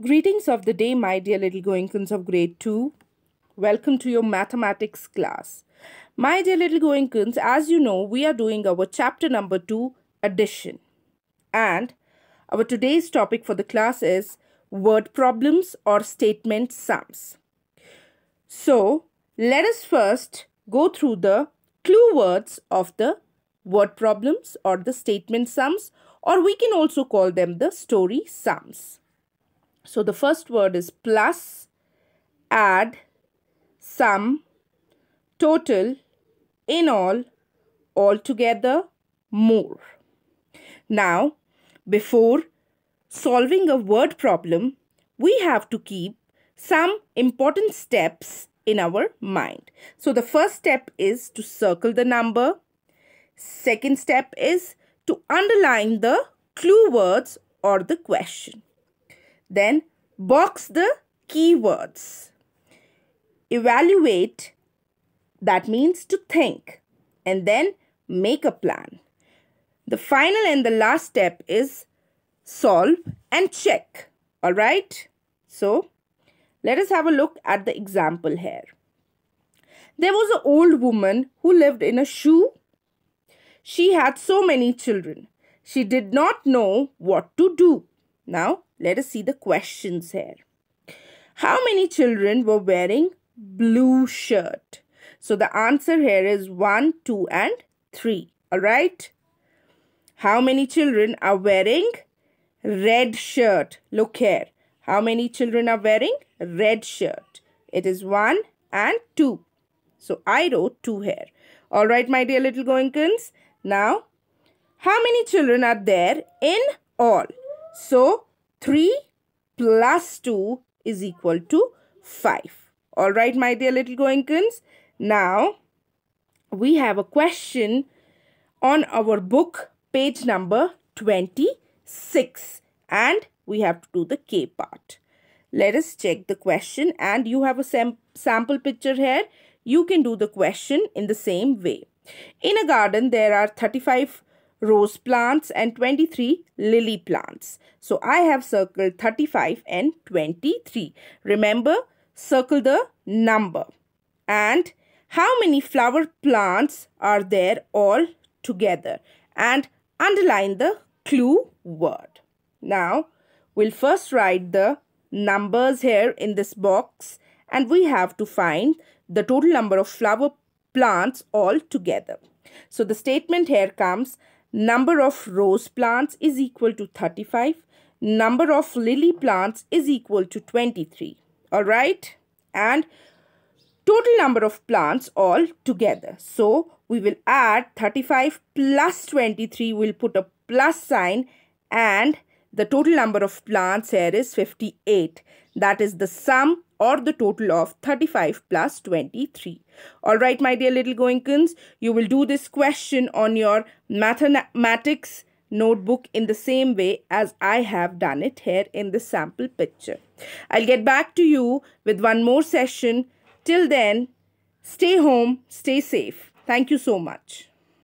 Greetings of the day, my dear little Goenkans of grade 2. Welcome to your mathematics class. My dear little Goenkans, as you know, we are doing our chapter number 2, addition. And our today's topic for the class is word problems or statement sums. So, let us first go through the clue words of the word problems or the statement sums or we can also call them the story sums. So the first word is plus, add, sum, total, in all, altogether, more. Now, before solving a word problem, we have to keep some important steps in our mind. So the first step is to circle the number. Second step is to underline the clue words or the question. Then box the keywords. Evaluate, that means to think. And then make a plan. The final and the last step is solve and check. Alright? So, let us have a look at the example here. There was an old woman who lived in a shoe. She had so many children. She did not know what to do. Now, let us see the questions here. How many children were wearing blue shirt? So the answer here is 1, 2 and 3. Alright. How many children are wearing red shirt? Look here. How many children are wearing red shirt? It is 1 and 2. So I wrote 2 here. Alright my dear little Goenkans. Now how many children are there in all? So 3 plus 2 is equal to 5. Alright, my dear little Goenkans. Now, we have a question on our book, page number 26. And we have to do the K part. Let us check the question and you have a sam sample picture here. You can do the question in the same way. In a garden, there are 35 rose plants and 23 lily plants. So I have circled 35 and 23. Remember, circle the number. And how many flower plants are there all together? And underline the clue word. Now, we'll first write the numbers here in this box and we have to find the total number of flower plants all together. So the statement here comes number of rose plants is equal to 35 number of lily plants is equal to 23 all right? And total number of plants all together. So we will add 35 plus 23 we'll put a plus sign and the total number of plants here is 58 that is the sum or the total of 35 plus 23. Alright my dear little Goenkans, you will do this question on your mathematics notebook in the same way as I have done it here in the sample picture. I'll get back to you with one more session. Till then, stay home, stay safe. Thank you so much.